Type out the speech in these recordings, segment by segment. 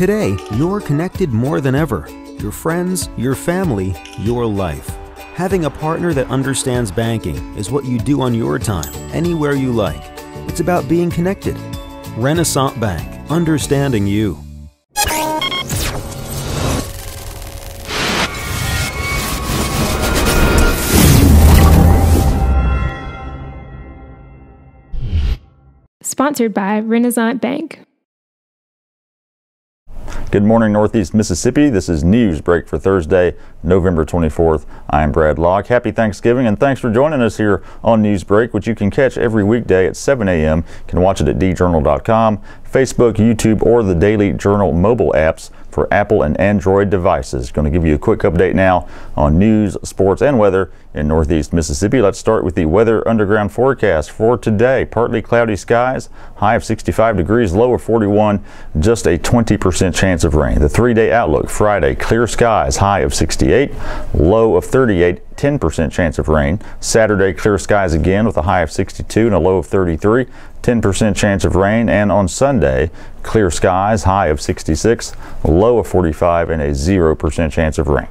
Today, you're connected more than ever. Your friends, your family, your life. Having a partner that understands banking is what you do on your time, anywhere you like. It's about being connected. Renaissance Bank, understanding you. Sponsored by Renaissance Bank. Good morning, Northeast Mississippi. This is Newsbreak for Thursday, November 24th. I'm Brad Locke. Happy Thanksgiving and thanks for joining us here on Newsbreak, which you can catch every weekday at 7 a.m. You can watch it at djournal.com, Facebook, YouTube, or the Daily Journal mobile apps for Apple and Android devices. Going to give you a quick update now on news, sports, and weather in Northeast Mississippi. Let's start with the weather underground forecast for today. Partly cloudy skies, high of 65 degrees, low of 41, just a 20% chance of rain. The three day outlook Friday, clear skies, high of 68, low of 38. 10% chance of rain. Saturday, clear skies again with a high of 62 and a low of 33. 10% chance of rain. And on Sunday, clear skies, high of 66, low of 45, and a 0% chance of rain.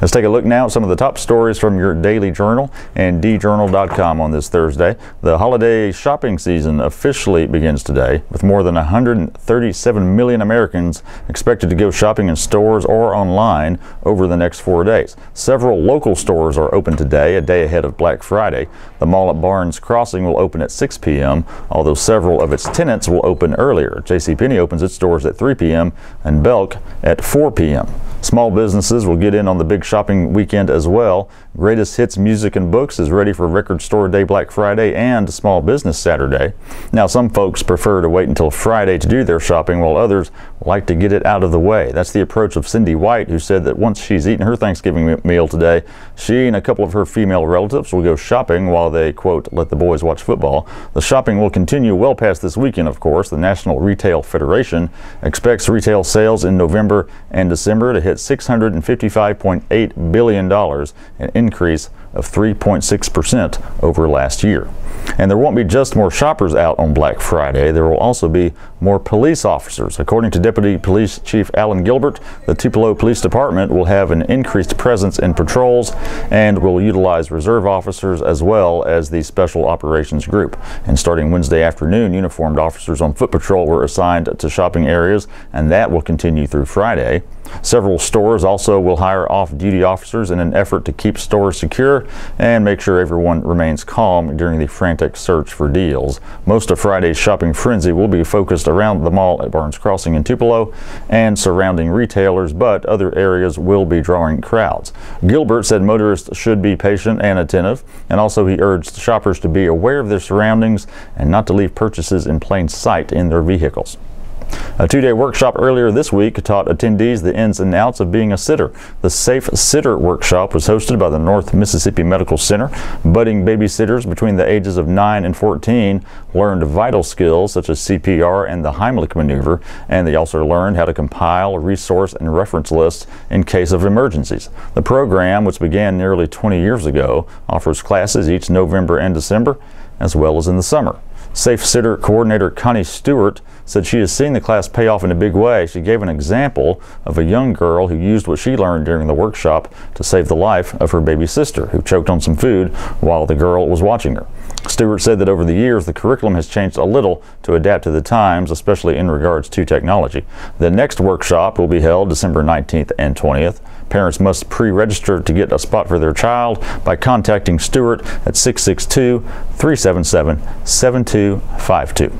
Let's take a look now at some of the top stories from your daily journal and djournal.com on this Thursday. The holiday shopping season officially begins today, with more than 137 million Americans expected to go shopping in stores or online over the next four days. Several local stores are open today, a day ahead of Black Friday. The mall at Barnes Crossing will open at 6 p.m., although several of its tenants will open earlier. JCPenney opens its doors at 3 p.m. and Belk at 4 p.m. Small businesses will get in on the big shopping weekend as well. Greatest Hits Music and Books is ready for Record Store Day Black Friday and Small Business Saturday. Now, some folks prefer to wait until Friday to do their shopping, while others like to get it out of the way. That's the approach of Cindy White, who said that once she's eaten her Thanksgiving meal today, she and a couple of her female relatives will go shopping while they, quote, let the boys watch football. The shopping will continue well past this weekend, of course. The National Retail Federation expects retail sales in November and December to hit $655.8 billion, an increase of 3.6% over last year. And there won't be just more shoppers out on Black Friday, there will also be more police officers. According to Deputy Police Chief Alan Gilbert, the Tupelo Police Department will have an increased presence in patrols and will utilize reserve officers as well as the Special Operations Group. And starting Wednesday afternoon, uniformed officers on foot patrol were assigned to shopping areas, and that will continue through Friday. Several stores also will hire off-duty officers in an effort to keep stores secure and make sure everyone remains calm during the frantic search for deals. Most of Friday's shopping frenzy will be focused around the mall at Barnes Crossing in Tupelo and surrounding retailers, but other areas will be drawing crowds. Gilbert said motorists should be patient and attentive, and also he urged shoppers to be aware of their surroundings and not to leave purchases in plain sight in their vehicles. A two-day workshop earlier this week taught attendees the ins and outs of being a sitter. The Safe Sitter workshop was hosted by the North Mississippi Medical Center. Budding babysitters between the ages of 9 and 14 learned vital skills such as CPR and the Heimlich maneuver, and they also learned how to compile a resource and reference lists in case of emergencies. The program, which began nearly 20 years ago, offers classes each November and December, as well as in the summer. Safe Sitter Coordinator Connie Stewart said she has seen the class pay off in a big way. She gave an example of a young girl who used what she learned during the workshop to save the life of her baby sister, who choked on some food while the girl was watching her. Stewart said that over the years, the curriculum has changed a little to adapt to the times, especially in regards to technology. The next workshop will be held December 19th and 20th. Parents must pre-register to get a spot for their child by contacting Stewart at 662-377-7252.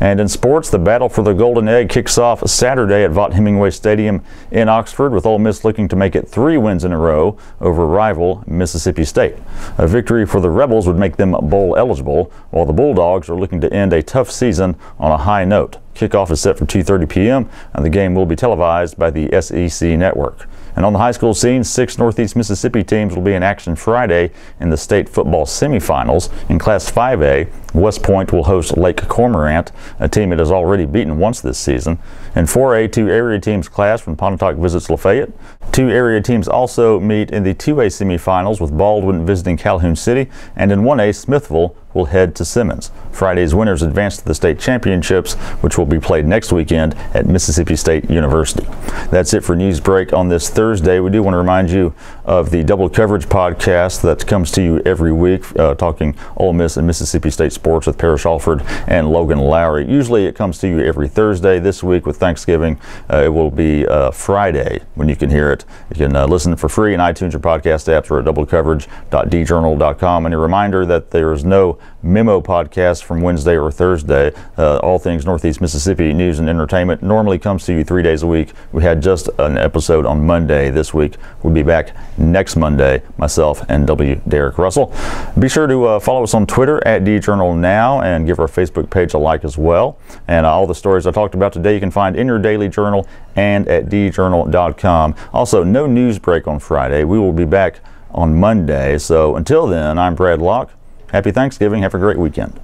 And in sports, the battle for the Golden Egg kicks off Saturday at Vaught Hemingway Stadium in Oxford, with Ole Miss looking to make it three wins in a row over rival Mississippi State. A victory for the Rebels would make them bowl eligible, while the Bulldogs are looking to end a tough season on a high note. Kickoff is set for 2.30 p.m., and the game will be televised by the SEC network. And on the high school scene, six Northeast Mississippi teams will be in action Friday in the state football semifinals. In Class 5A, West Point will host Lake Cormorant, a team it has already beaten once this season. In 4A, two area teams clash from Pontotoc visits Lafayette. Two area teams also meet in the 2A semifinals with Baldwin visiting Calhoun City. And in 1A, Smithville will head to Simmons. Friday's winners advance to the state championships, which will be played next weekend at Mississippi State University. That's it for Newsbreak on this Thursday. We do want to remind you of the Double Coverage podcast that comes to you every week, uh, talking Ole Miss and Mississippi State sports with Parrish Alford and Logan Lowry. Usually it comes to you every Thursday. This week with Thanksgiving, uh, it will be uh, Friday when you can hear it. You can uh, listen for free in iTunes or podcast apps or at doublecoverage.djournal.com. And a reminder that there is no memo podcast from Wednesday or Thursday. Uh, all things Northeast Mississippi news and entertainment normally comes to you three days a week. We had just an episode on Monday this week. We'll be back next Monday, myself and W. Derek Russell. Be sure to uh, follow us on Twitter at DJournal Now and give our Facebook page a like as well. And all the stories I talked about today you can find in your daily journal and at djournal.com. Also, no news break on Friday. We will be back on Monday. So until then, I'm Brad Locke. Happy Thanksgiving. Have a great weekend.